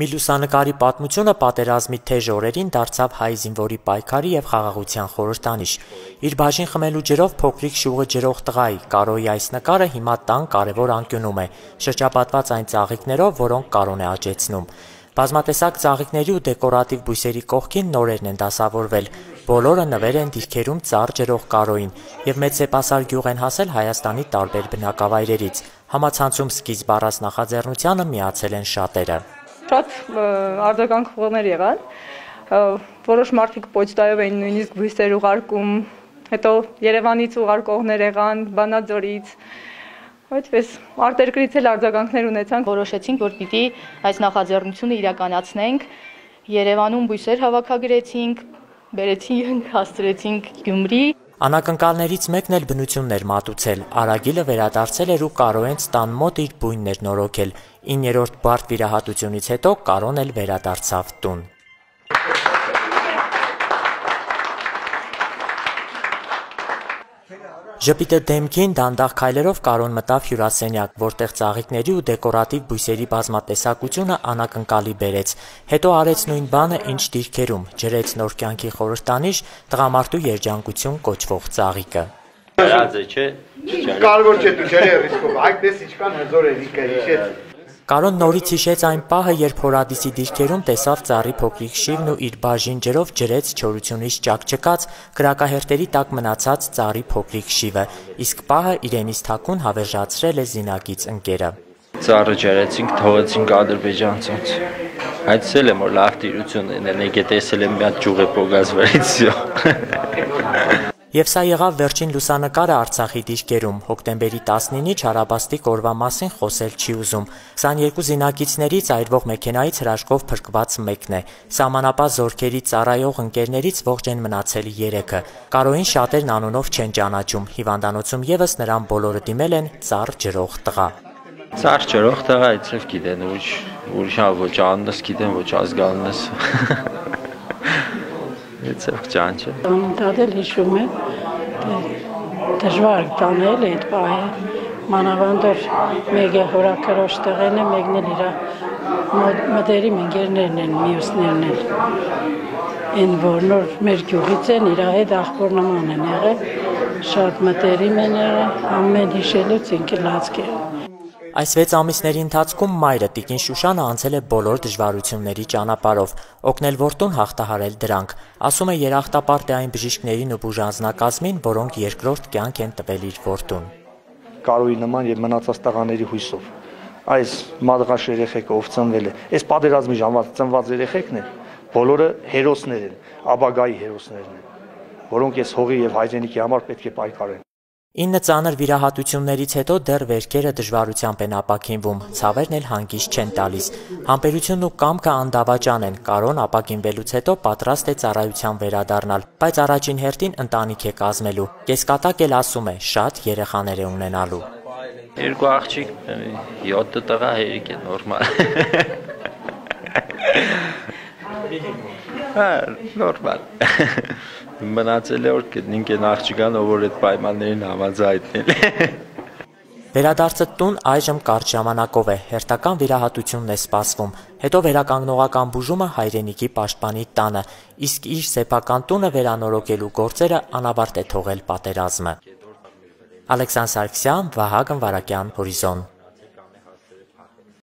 Մի լուսանկարի պատմությունը պատերազմի թեժ օրերին դարձավ հայ զինվորի պայքարի եւ խաղաղության խորհրդանիշ։ Իր բաժին խմելու ջրով փոքրիկ շուղը ջրող տղայի Կարոյի այս նկարը հիմա տան կարևոր անկյունում է, շրջապատված այն ծաղիկներով, որոնք Կարոն է աճեցնում։ Բազմատեսակ ծաղիկների ու դեկորատիվ բույսերի կողքին նորերն են դասավորվել։ Բոլորը նվեր են դիրքերում ծառ ջրող Կարոյին եւ մեծ սեպասար գյուղ են հասել Հայաստանի տարբեր բնակավայրերից։ Համացանցում սկիզբ առած նախաձեռնությանը միացել են շատերը շատ արձագանքողներ եղան։ Որոշ մարդիկ պոչտայով էին նույնիսկ բույսեր ուղարկում, հետո Երևանից ուղարկողներ եղան, Վանաձորից, այդպես արտերկրից էլ արձագանքներ ունեցանք, որոշեցինք, որ պիտի այս նախաձեռնությունը իրականացնենք։ Երևանում բույսեր հավաքագրեցինք, բերեցինք, հասցրեցինք Գյումրի, Անակնկալներից մեկն էլ բնությունն էր մատուցել։ Արագիլը վերադարձել էր ու Կարոյենց տան մոտ իր բույնն էր նորոգել։ 9-րդ բարդ վիրահատությունից հետո Կարոն էլ վերադարձավ տուն։ Ժպիտը դեմքին դանդաղ քայլերով Կարոն մտավ հյուրասենյակ, որտեղ ծաղիկների ու դեկորատիվ բույսերի բազմատեսակությունը անակնկալի բերեց։ Հետո արեց նույն բանը, ինչ դիրքերում, ջրեց նոր կյանքի խորհրդանիշ տղամարդու երջանկություն կոչվող ծաղիկը։ Հրաձ է, չէ։ Կարևոր չէ դու ջրի ռիսկով, այդպես ինչքան հզոր է լիքը հիշեց Կարոն նորից հիշեց այն պահը, երբ Հորադիսի դիրքերում տեսավ ծառի փոքրիկ շիվն ու իր բաժին ջրով ջրեց չորությունից ճակճկած կրակահերտերի տակ մնացած ծառի փոքրիկ շիվը, իսկ պահը իրենից թաքուն հավերժացրել է զինակից ընկերը։ Ծառը ջրեցինք, թողեցինք ադրբեջանցից։ Հայցել եմ որ լավ տիրություն ունեն, եկե տեսել եմ մի հատ ճյուղ է փոգած վրից։ Եվ սա եղավ վերջին լուսանկարը Արցախի դիրքերում։ Հոկտեմբերի 19-ի Չարաբաստիկ օրվա մասին խոսել չի ուզում։ 22 զինակիցներից այրվող մեքենայից հրաշքով փրկված մեկն է։ Սամանապահ զորքերի ծառայող ընկերներից ողջ են մնացել 3-ը։ Կարոյին շատերն անունով չեն ճանաչում։ Հիվանդանոցում եւս նրան բոլորը դիմել են ծառ ջրող տղա։ Ծառ ջրող տղա այցև գիտեն, ուրիշ ուրիշ ոչ աննս գիտեն, ոչ ազգաննս։ Եცև ճանչը։ Դադել հիշում է դժվար տանել այդ պահը մանավանդ որ մեկը հորակրոշ տեղեն է, մեկն էլ իրա մտերիմ ընկերներն են, մյուսներն են։ Այն որ նոր մեր գյուղից են, իրա հետ աղբոր նման են եղել, շատ մտերիմ են եղել, ամեն հիշելուց ինքը լացք է։ Այս 6 ամիսների ընթացքում մայրը Տիկին Շուշանը անցել է բոլոր դժվարությունների ճանապարհով, օգնել որդուն հաղթահարել դրանք։ Ասում է երախտապարտ է այն բժիշկներին ու բուժանձնակազմին, որոնք երկրորդ կյանք են տվել իր որդուն։ Կարոյի նման եւ մնացած տղաների հույսով այս մադղաշ երեխեքը ով ծնվել է, այս պատերազմի ժամանակ ծնված երեխեքն են, բոլորը հերոսներ են, աբագայի հերոսներն են, որոնք այս հողի եւ հայրենիքի համար պետք է պայքարեն։ Ինը ծանր վիրահատություններից հետո դեռ վերքերը դժվարությամբ են ապակինվում, ցավերն էլ հանգիստ չեն տալիս։ Համբերությունն ու կամքը անդավաճան են։ Կարոն ապակինվելուց հետո պատրաստ է ծառայության վերադառնալ, բայց առաջին հերթին ընտանիք է կազմելու։ Կեսկատակ էլ ասում է, շատ երեխաներ է ունենալու։ Երկու աղջիկ, 7 տղա հերիք է նորմալ։ Հա, նորմալ մնացել է որ գտնենք այն աղջկան, ով որ այդ պայմաններին համաձայնել է։ Վերադարձը տուն այժմ կարճ ժամանակով է, հերթական վիրահատությունն է սպասվում, հետո վերականգնողական բուժումը հայրենիքի պաշտպանի տանը, իսկ իր սեփական տունը վերանորոգելու գործերը անավարտ է թողել պատերազմը։ Ալեքսանդր Սարգսյան, Վահագն Վարակյան, Հորիզոն